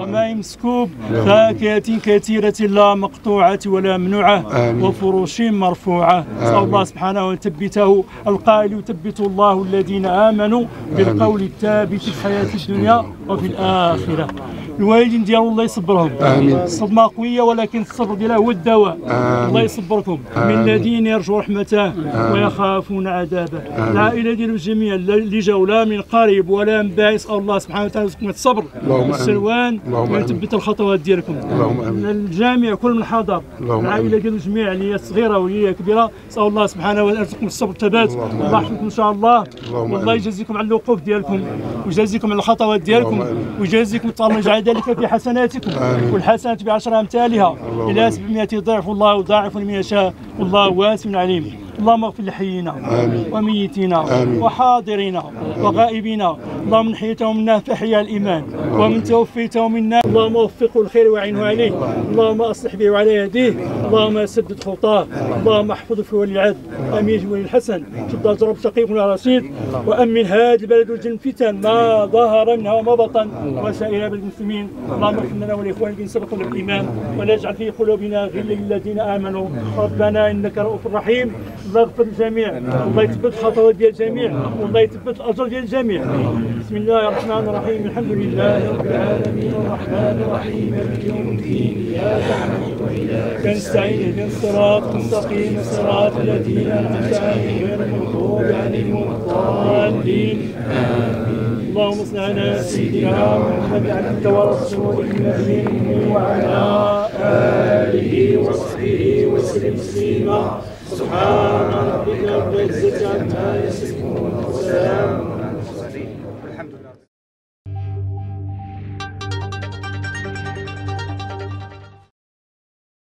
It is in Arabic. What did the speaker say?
وماء مسكوب فاكهة كثيرة لا مقطوعة ولا ممنوعة. وفروش مرفوعة. نسأل الله سبحانه أن يثبته القائل يثبت الله الذين آمنوا بالقول الثابت في الحياة الدنيا وفي الآخرة. الوالدين ديالو الله يصبرهم. آمين. الصدمة قوية ولكن الصبر ديالها هو الدواء الله يصبركم. من الذين يرجو رحمته ويخافون عذابه. العائلة ديالو جميعا. اللي جاوا لا من قريب ولا من بعيد. أسأل الله سبحانه وتعالى يرزقكم الصبر. والسلوان. ويثبت الخطوات ديالكم. اللهم آمين. الجامع كل من حضر. اللهم العائلة ديالو جميعا. اللي هي صغيرة واللي هي كبيرة. أسأل الله سبحانه وتعالى يرزقكم الصبر الثبات اللهم الله يحفظكم إن شاء الله. والله. يجازيكم على الوقوف ديالكم. ويجازيكم على الخطوات ديالكم. ويجازيكم الله يجعل ذلك في حسناتكم والحسنات بعشر أمثالها. إلى 700 ضعف. والله يضاعف لمن يشاء. والله واسع عليم. اللهم اغفر لحينا وميتنا. وحاضرنا وغائبنا اللهم من حييته منا فاحيا الإيمان. ومن توفيته منا اللهم وفقه الخير وعينه عليه. اللهم أصلح به وعلى يديه. اللهم سدد خطاه اللهم احفظه في ولي العدل امين ولي الحسن. شد اجرب شقيق ولا رشيد. وأمن هذا البلد وجن فتن. ما ظهر منها وما بطن. وسائر بلد المسلمين. اللهم اغفر لنا ولإخواننا الذين سبقونا بالإيمان. ولا تجعل في قلوبنا غلا للذين آمنوا. ربنا إنك رؤوف رحيم. الله يغفر للجميع الله يثبت الخطوات ديال الجميع والله يثبت الاجر ديال الجميع بسم الله الرحمن الرحيم الحمد لله رب العالمين الرحمن الرحيم مالك يوم الدين اياك نعبد واياك نستعين اهدنا الصراط المستقيم صراط الذين انعمت عليهم غير المغضوب عليهم الضالين اللهم صل على سيدنا محمد عبدك ورسولك النبي وعلى اله وصحبه وسلم تسليما سبحان ربك رب العزة عما يصفون وسلام